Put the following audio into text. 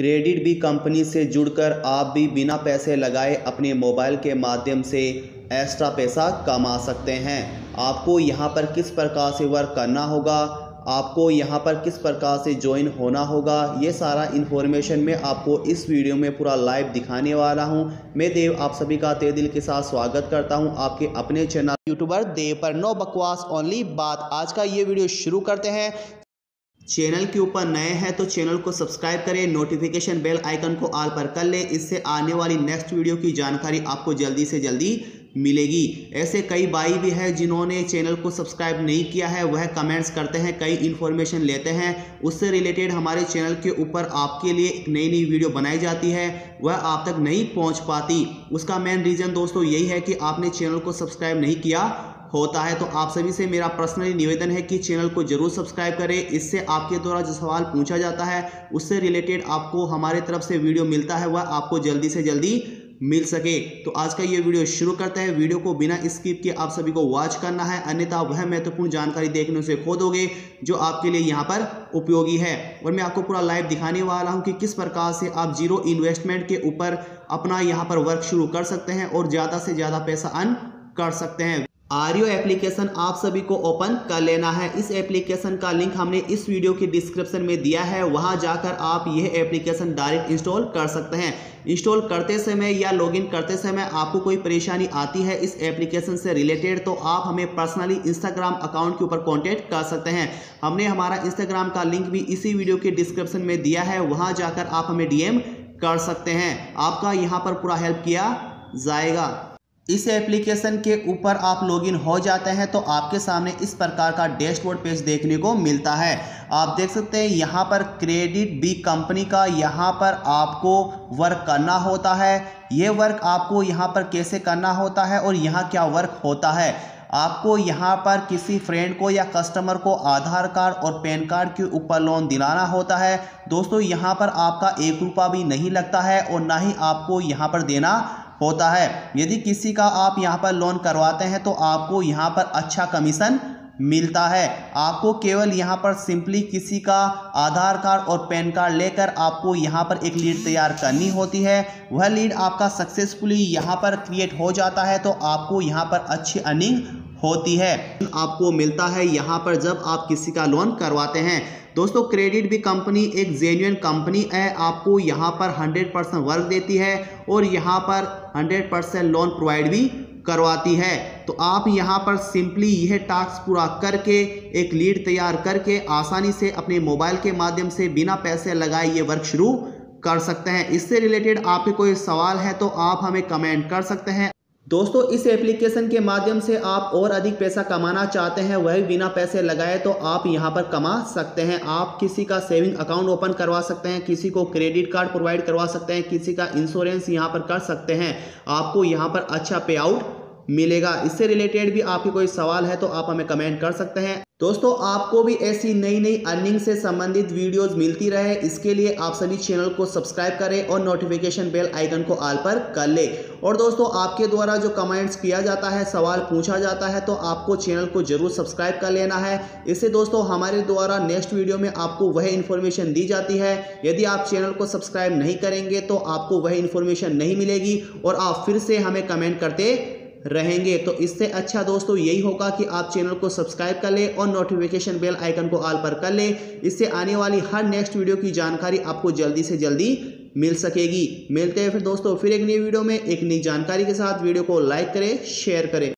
Credit भी company से जुड़कर आप भी बिना पैसे लगाए अपने मोबाइल के माध्यम से एक्स्ट्रा पैसा कमा सकते हैं। आपको यहाँ पर किस प्रकार से वर्क करना होगा? आपको यहाँ पर किस प्रकार से ज्वाइन होना होगा? ये सारा इन्फॉर्मेशन मैं आपको इस वीडियो में पूरा लाइव दिखाने वाला हूँ। मैं देव, आप सभी का ते दिल के साथ स्वागत करता हूँ आपके अपने चैनल यूट्यूबर देव पर। नो बकवास ओनली बात। आज का ये वीडियो शुरू करते हैं। चैनल के ऊपर नए हैं तो चैनल को सब्सक्राइब करें नोटिफिकेशन बेल आइकन को ऑल पर कर लें, इससे आने वाली नेक्स्ट वीडियो की जानकारी आपको जल्दी से जल्दी मिलेगी। ऐसे कई भाई भी हैं जिन्होंने चैनल को सब्सक्राइब नहीं किया है, वह कमेंट्स करते हैं, कई इन्फॉर्मेशन लेते हैं। उससे रिलेटेड हमारे चैनल के ऊपर आपके लिए नई नई वीडियो बनाई जाती है, वह आप तक नहीं पहुँच पाती। उसका मेन रीज़न दोस्तों यही है कि आपने चैनल को सब्सक्राइब नहीं किया होता है तो आप सभी से मेरा पर्सनली निवेदन है कि चैनल को ज़रूर सब्सक्राइब करें। इससे आपके द्वारा जो सवाल पूछा जाता है, उससे रिलेटेड आपको हमारे तरफ़ से वीडियो मिलता है, वह आपको जल्दी से जल्दी मिल सके। तो आज का ये वीडियो शुरू करते हैं। वीडियो को बिना स्किप के आप सभी को वॉच करना है। अन्यथा वह महत्वपूर्ण जानकारी देखने से खो दोगे, जो आपके लिए यहाँ पर उपयोगी है। और मैं आपको पूरा लाइव दिखाने वाला हूँ कि किस प्रकार से आप ज़ीरो इन्वेस्टमेंट के ऊपर अपना यहाँ पर वर्क शुरू कर सकते हैं और ज़्यादा से ज़्यादा पैसा अर्न कर सकते हैं। आरियो एप्लीकेशन आप सभी को ओपन कर लेना है। इस एप्लीकेशन का लिंक हमने इस वीडियो के डिस्क्रिप्शन में दिया है। वहाँ जाकर आप यह एप्लीकेशन डायरेक्ट इंस्टॉल कर सकते हैं। इंस्टॉल करते समय या लॉगिन करते समय आपको कोई परेशानी आती है इस एप्लीकेशन से रिलेटेड तो आप हमें पर्सनली इंस्टाग्राम अकाउंट के ऊपर कॉन्टेक्ट कर सकते हैं। हमने हमारा इंस्टाग्राम का लिंक भी इसी वीडियो के डिस्क्रिप्शन में दिया है। वहाँ जाकर आप हमें डीएम कर सकते हैं। आपका यहाँ पर पूरा हेल्प किया जाएगा। इस एप्लीकेशन के ऊपर आप लॉगिन हो जाते हैं तो आपके सामने इस प्रकार का डैशबोर्ड पेज देखने को मिलता है। आप देख सकते हैं, यहाँ पर क्रेडिट बी कंपनी का यहाँ पर आपको वर्क करना होता है। ये वर्क आपको यहाँ पर कैसे करना होता है और यहाँ क्या वर्क होता है? आपको यहाँ पर किसी फ्रेंड को या कस्टमर को आधार कार्ड और पैन कार्ड के ऊपर लोन दिलाना होता है। दोस्तों, यहाँ पर आपका एक रुपया भी नहीं लगता है और ना ही आपको यहाँ पर देना होता है। यदि किसी का आप यहाँ पर लोन करवाते हैं तो आपको यहाँ पर अच्छा कमीशन मिलता है। आपको केवल यहाँ पर सिंपली किसी का आधार कार्ड और पैन कार्ड लेकर आपको यहाँ पर एक लीड तैयार करनी होती है। वह लीड आपका सक्सेसफुली यहाँ पर क्रिएट हो जाता है तो आपको यहाँ पर अच्छी अर्निंग होती है। आपको मिलता है यहाँ पर जब आप किसी का लोन करवाते हैं। दोस्तों क्रेडिट भी कंपनी एक जेन्यून कंपनी है। आपको यहाँ पर 100 परसेंट वर्क देती है और यहाँ पर 100 परसेंट लोन प्रोवाइड भी करवाती है। तो आप यहाँ पर सिंपली यह टास्क पूरा करके, एक लीड तैयार करके, आसानी से अपने मोबाइल के माध्यम से बिना पैसे लगाए ये वर्क शुरू कर सकते हैं। इससे रिलेटेड आपके कोई सवाल है तो आप हमें कमेंट कर सकते हैं। दोस्तों, इस एप्लीकेशन के माध्यम से आप और अधिक पैसा कमाना चाहते हैं, वह बिना पैसे लगाए तो आप यहाँ पर कमा सकते हैं। आप किसी का सेविंग अकाउंट ओपन करवा सकते हैं, किसी को क्रेडिट कार्ड प्रोवाइड करवा सकते हैं, किसी का इंश्योरेंस यहाँ पर कर सकते हैं। आपको यहाँ पर अच्छा पे आउट मिलेगा। इससे रिलेटेड भी आपके कोई सवाल है तो आप हमें कमेंट कर सकते हैं। दोस्तों, आपको भी ऐसी नई नई अर्निंग से संबंधित वीडियोस मिलती रहे, इसके लिए आप सभी चैनल को सब्सक्राइब करें और नोटिफिकेशन बेल आइकन को आल पर कर ले। और दोस्तों, आपके द्वारा जो कमेंट्स किया जाता है, सवाल पूछा जाता है तो आपको चैनल को ज़रूर सब्सक्राइब कर लेना है। इससे दोस्तों, हमारे द्वारा नेक्स्ट वीडियो में आपको वह इन्फॉर्मेशन दी जाती है। यदि आप चैनल को सब्सक्राइब नहीं करेंगे तो आपको वह इन्फॉर्मेशन नहीं मिलेगी और आप फिर से हमें कमेंट करते रहेंगे। तो इससे अच्छा दोस्तों यही होगा कि आप चैनल को सब्सक्राइब कर लें और नोटिफिकेशन बेल आइकन को ऑल पर कर लें। इससे आने वाली हर नेक्स्ट वीडियो की जानकारी आपको जल्दी से जल्दी मिल सकेगी। मिलते हैं फिर दोस्तों फिर एक नई वीडियो में। एक नई जानकारी के साथ वीडियो को लाइक करें शेयर करें।